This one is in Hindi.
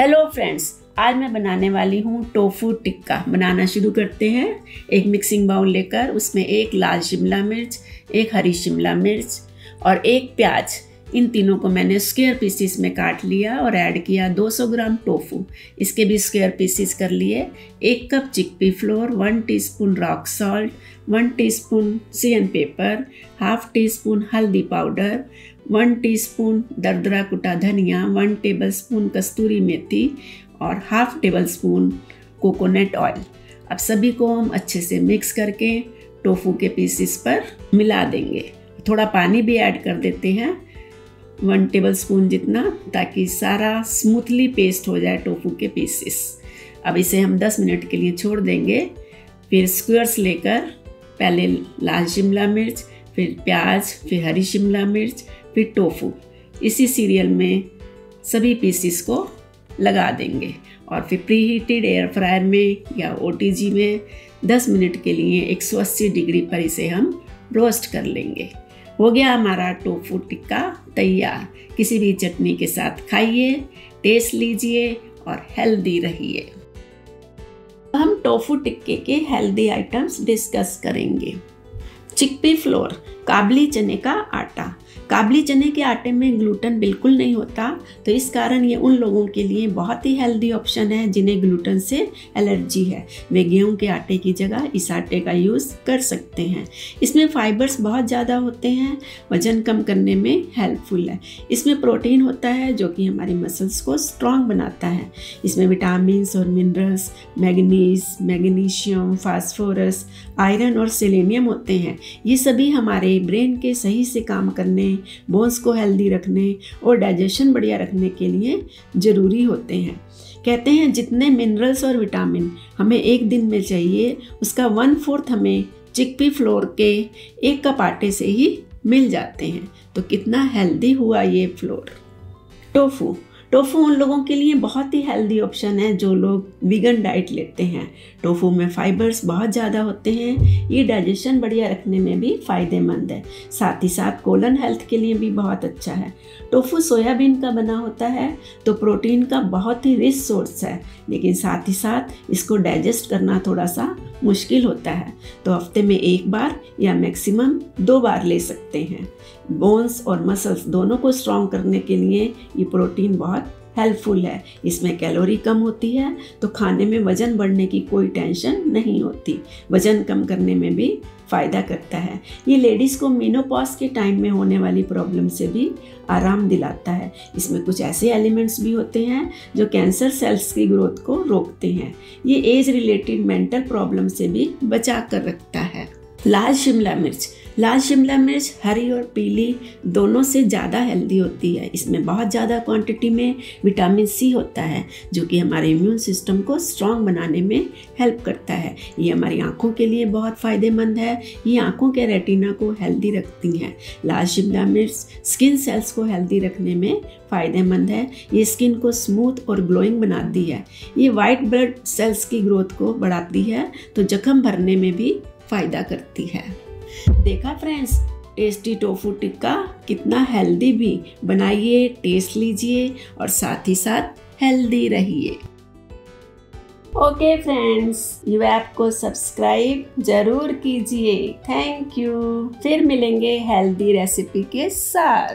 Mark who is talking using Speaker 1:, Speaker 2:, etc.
Speaker 1: हेलो फ्रेंड्स आज मैं बनाने वाली हूँ टोफू टिक्का बनाना शुरू करते हैं। एक मिक्सिंग बाउल लेकर, उसमें एक लाल शिमला मिर्च, एक हरी शिमला मिर्च और एक प्याज। इन तीनों को मैंने स्क्वेयर पीसीस में काट लिया और ऐड किया 200 ग्राम टोफू इसके भी स्क्वायर पीसीस कर लिए एक cup chickpea flour one teaspoon rock salt one teaspoon sea pepper half teaspoon हल्दी पाउडर वन टीस्पून दरदरा कुटा धनिया, वन टेबलस्पून कस्तूरी मेथी और half tablespoon coconut oil. अब सभी को हम अच्छे से मिक्स करके टोफू के पीसेस पर मिला देंगे। थोड़ा पानी भी ऐड कर देते हैं। वन टेबल स्पून जितना, ताकि सारा स्मूथली पेस्ट हो जाए टोफू के पीसेस। अब इसे हम 10 मिनट के लिए छोड़ देंगे। फिर स्क्वेयर्स लेकर पहले लाल शिमला मिर्च, फिर प्याज, फिर हरी शिमला मिर्च फिर टोफू इसी सीरियल में सभी पीसीस को लगा देंगे। और फिर प्री हीटेड एयर फ्रायर में या ओटीजी में 10 मिनट के लिए 180 डिग्री पर इसे हम रोस्ट कर लेंगे। हो गया हमारा टोफू टिक्का तैयार। किसी भी चटनी के साथ खाइए टेस्ट लीजिए और हेल्दी रहिए। हम टोफू टिक्के के हेल्दी आइटम्स डिस्कस करेंगे। चिकपी फ्लोर काबली चने का आटा। काबली चने के आटे में ग्लूटन बिल्कुल नहीं होता तो इस कारण ये उन लोगों के लिए बहुत ही हेल्दी ऑप्शन है जिन्हें ग्लूटन से एलर्जी है। वे गेहूँ के आटे की जगह इस आटे का यूज़ कर सकते हैं। इसमें फाइबर्स बहुत ज़्यादा होते हैं, वज़न कम करने में हेल्पफुल है। इसमें प्रोटीन होता है जो कि हमारी मसल्स को स्ट्रांग बनाता है। इसमें विटामिन और minerals manganese magnesium phosphorus iron और सेलेनियम होते हैं। ये सभी हमारे ब्रेन के सही से काम करने बोन्स को हेल्दी रखने और डाइजेशन बढ़िया रखने के लिए ज़रूरी होते हैं। कहते हैं, जितने मिनरल्स और विटामिन हमें एक दिन में चाहिए, उसका वन फोर्थ हमें चिकपी फ्लोर के एक कप आटे से ही मिल जाते हैं। तो कितना हेल्दी हुआ ये फ्लोर टोफू। टोफू उन लोगों के लिए बहुत ही हेल्दी ऑप्शन है जो लोग वीगन डाइट लेते हैं। टोफू में फाइबर्स बहुत ज़्यादा होते हैं। ये डाइजेशन बढ़िया रखने में भी फ़ायदेमंद है। साथ ही साथ कोलन हेल्थ के लिए भी बहुत अच्छा है। टोफू सोयाबीन का बना होता है तो प्रोटीन का बहुत ही रिच सोर्स है। लेकिन साथ ही साथ इसको डाइजेस्ट करना थोड़ा सा मुश्किल होता है। तो हफ़्ते में एक बार या मैक्सिमम दो बार ले सकते हैं। बोन्स और मसल्स दोनों को स्ट्रॉन्ग करने के लिए ये प्रोटीन बहुत हेल्पफुल है। इसमें कैलोरी कम होती है तो खाने में वज़न बढ़ने की कोई टेंशन नहीं होती। वज़न कम करने में भी फ़ायदा करता है। ये लेडीज़ को मीनोपॉज के टाइम में होने वाली प्रॉब्लम से भी आराम दिलाता है। इसमें कुछ ऐसे एलिमेंट्स भी होते हैं, जो कैंसर सेल्स की ग्रोथ को रोकते हैं। ये एज रिलेटेड मेंटल प्रॉब्लम से भी बचा कर रखता है। लाल शिमला मिर्च। लाल शिमला मिर्च, हरी और पीली दोनों से ज़्यादा हेल्दी होती है। इसमें बहुत ज़्यादा क्वांटिटी में विटामिन सी होता है, जो कि हमारे इम्यून सिस्टम को स्ट्रॉन्ग बनाने में हेल्प करता है। ये हमारी आँखों के लिए बहुत फ़ायदेमंद है। ये आँखों के रेटिना को हेल्दी रखती हैं। लाल शिमला मिर्च स्किन सेल्स को हेल्दी रखने में फ़ायदेमंद है। ये स्किन को स्मूथ और ग्लोइंग बनाती है। ये वाइट ब्लड सेल्स की ग्रोथ को बढ़ाती है तो जख्म भरने में भी फ़ायदा करती है। देखा फ्रेंड्स टेस्टी टोफू टिक्का कितना हेल्दी भी। बनाइए टेस्ट लीजिए और साथ ही साथ हेल्दी रहिए। ओके फ्रेंड्स यू ऐप को सब्सक्राइब ज़रूर कीजिए। थैंक यू फिर मिलेंगे हेल्दी रेसिपी के साथ।